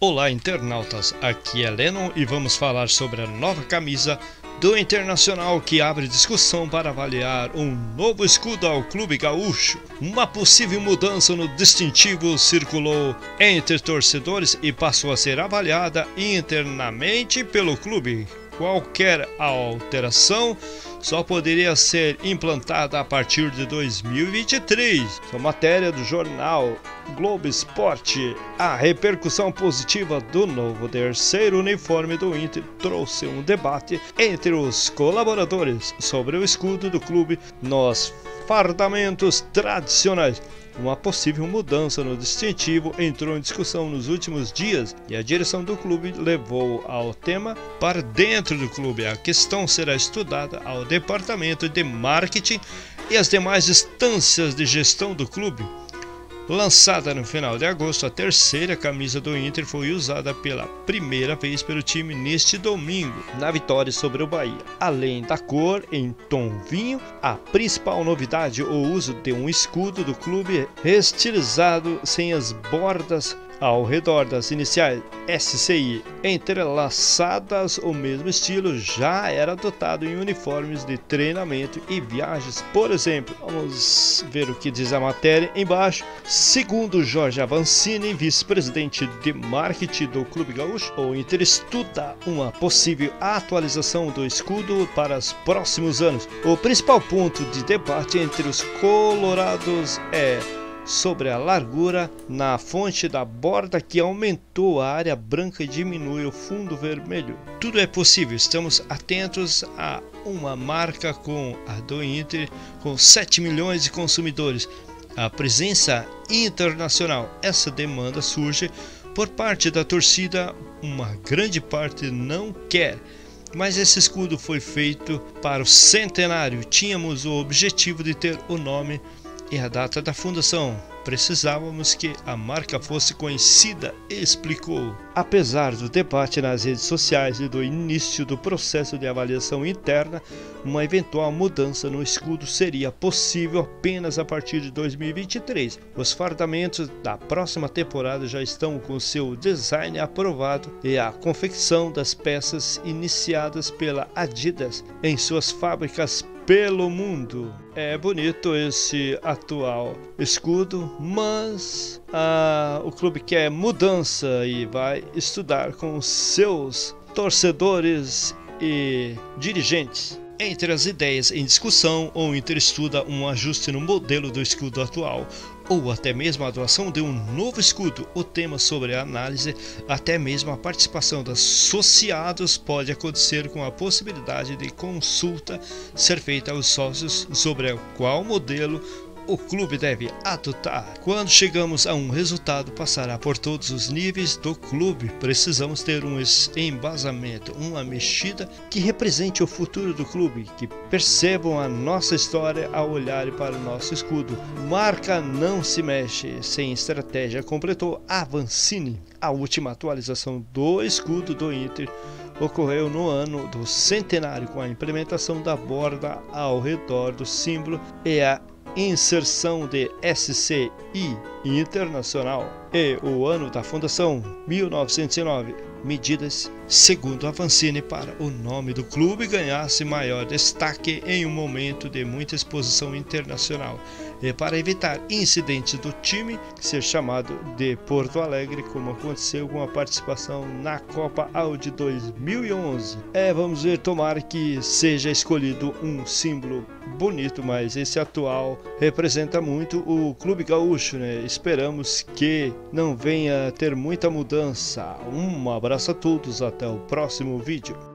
Olá internautas, aqui é Lennon e vamos falar sobre a nova camisa do Internacional que abre discussão para avaliar um novo escudo ao Clube Gaúcho. Uma possível mudança no distintivo circulou entre torcedores e passou a ser avaliada internamente pelo clube. Qualquer alteração só poderia ser implantada a partir de 2023. Sua matéria do jornal Globo Esporte. A repercussão positiva do novo terceiro uniforme do Inter trouxe um debate entre os colaboradores sobre o escudo do clube nos fardamentos tradicionais. Uma possível mudança no distintivo entrou em discussão nos últimos dias e a direção do clube levou ao tema para dentro do clube. A questão será estudada ao departamento de marketing e as demais instâncias de gestão do clube. Lançada no final de agosto, a terceira camisa do Inter foi usada pela primeira vez pelo time neste domingo, na vitória sobre o Bahia. Além da cor em tom vinho, a principal novidade o uso de um escudo do clube restilizado sem as bordas ao redor das iniciais SCI entrelaçadas, o mesmo estilo já era adotado em uniformes de treinamento e viagens. Por exemplo, vamos ver o que diz a matéria embaixo. Segundo Jorge Avancini, vice-presidente de marketing do Clube Gaúcho, o Inter estuda uma possível atualização do escudo para os próximos anos. O principal ponto de debate entre os colorados é sobre a largura na fonte da borda que aumentou a área branca e diminui o fundo vermelho. Tudo é possível, estamos atentos a uma marca com a do Inter com 7 milhões de consumidores. A presença internacional, essa demanda surge por parte da torcida, uma grande parte não quer. Mas esse escudo foi feito para o centenário. Tínhamos o objetivo de ter o nome e a data da fundação. Precisávamos que a marca fosse conhecida, explicou. Apesar do debate nas redes sociais e do início do processo de avaliação interna, uma eventual mudança no escudo seria possível apenas a partir de 2023. Os fardamentos da próxima temporada já estão com seu design aprovado e a confecção das peças iniciadas pela Adidas em suas fábricas pelo mundo. É bonito esse atual escudo, mas ah, o clube quer mudança e vai estudar com seus torcedores e dirigentes. Entre as ideias em discussão, o Inter estuda um ajuste no modelo do escudo atual, ou até mesmo a adoção de um novo escudo. O tema sobre a análise, até mesmo a participação dos associados pode acontecer com a possibilidade de consulta ser feita aos sócios sobre qual modelo o clube deve adotar. Quando chegamos a um resultado, passará por todos os níveis do clube. Precisamos ter um embasamento, uma mexida que represente o futuro do clube, que percebam a nossa história ao olhar para o nosso escudo. Marca não se mexe sem estratégia, completou Avancini. A última atualização do escudo do Inter ocorreu no ano do centenário com a implementação da borda ao redor do símbolo e a inserção de SCI Internacional e o ano da fundação 1909 medidas, segundo Avancini, para o nome do clube ganhasse maior destaque em um momento de muita exposição internacional e para evitar incidentes do time ser chamado de Porto Alegre, como aconteceu com a participação na Copa Audi 2011. É, vamos ver, tomara que seja escolhido um símbolo bonito, mas esse atual representa muito o Clube Gaúcho, né? Esperamos que não venha ter muita mudança. Um abraço a todos, até o próximo vídeo.